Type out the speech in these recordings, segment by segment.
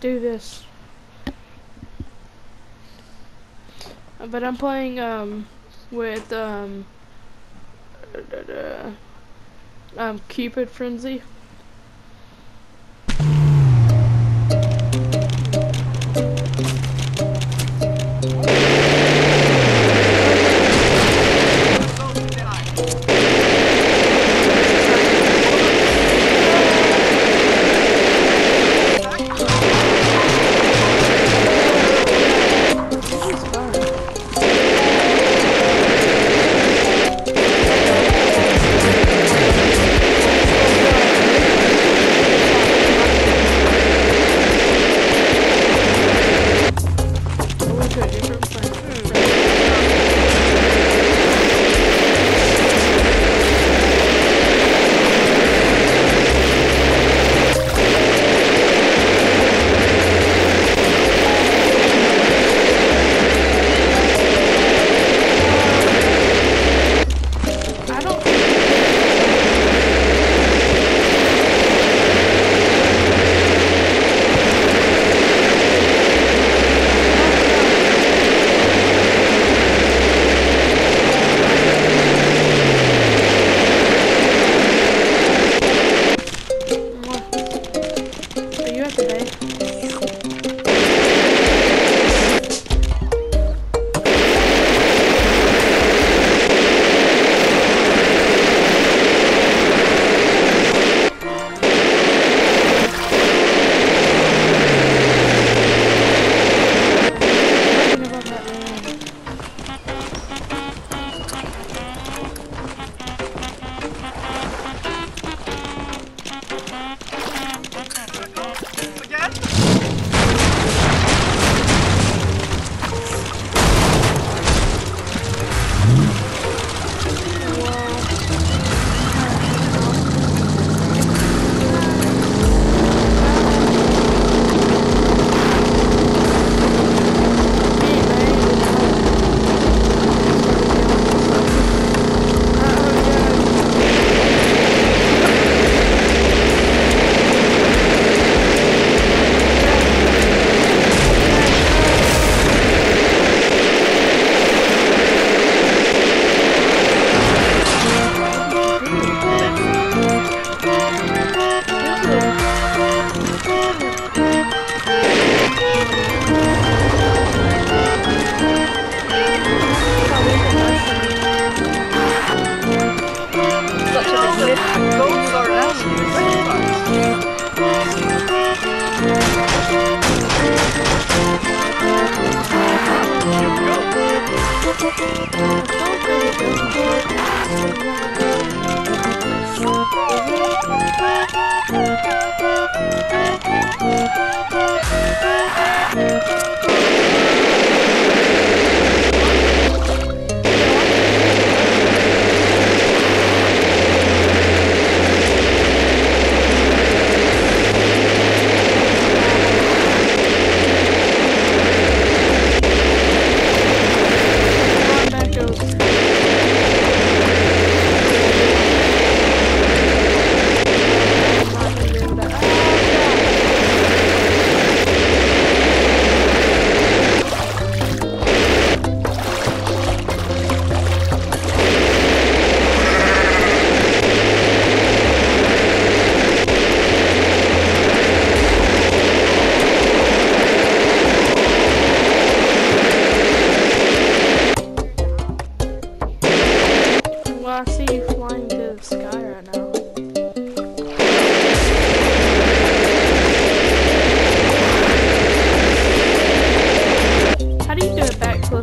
do this. But I'm playing um with um um Cupid Frenzy.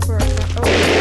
over. Oh.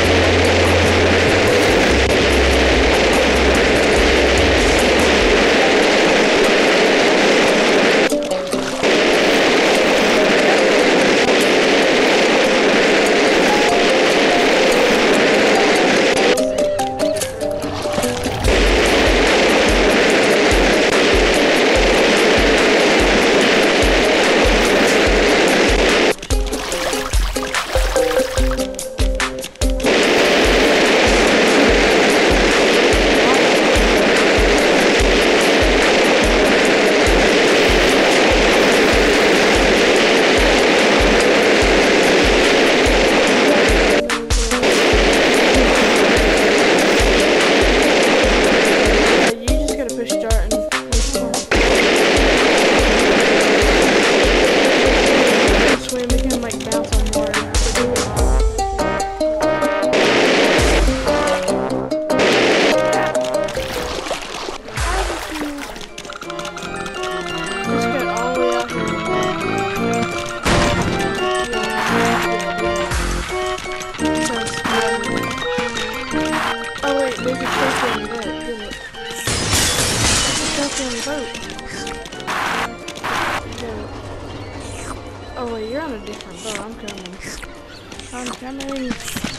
Wait, you're on a different boat. I'm coming. I'm coming.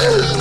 Oh,